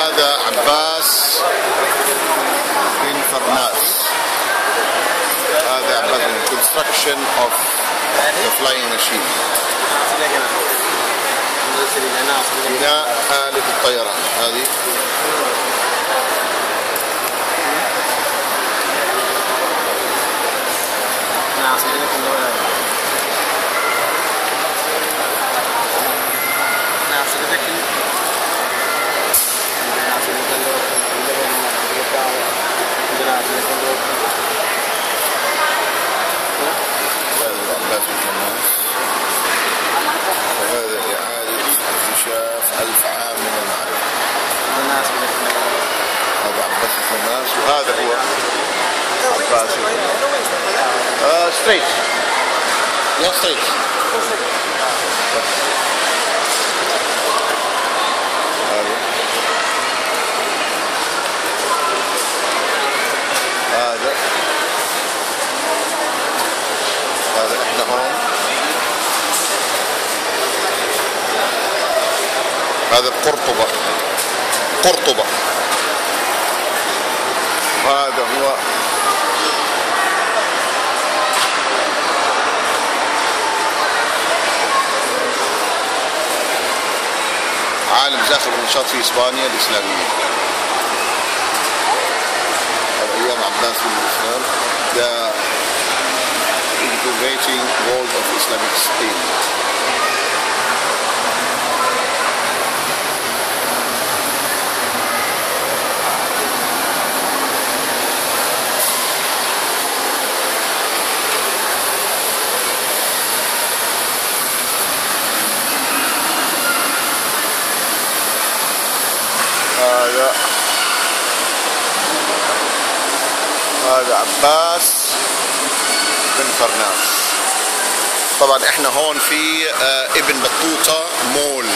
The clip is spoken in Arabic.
هذا عباس بن فرناس. هذا عباس بن construction of the flying machine. بناء آلة الطيران. هذه. هذا عباس بن فرناس وهذا إعادة اكتشاف ألف عام من المعرفة هذا عباس فرناس وهذا هو عباس ستريت يا ستريت هذا هذا إحنا هون هذا قرطبة. قرطبة. هذا هو. عالم زاخر النشاط في إسبانيا الإسلامية. هذا أيام عباس بن الاسلام the incubating world of Islamic Spain هذا. هذا عباس بن فرناس. طبعا إحنا هون في آه، ابن بطوطة مول.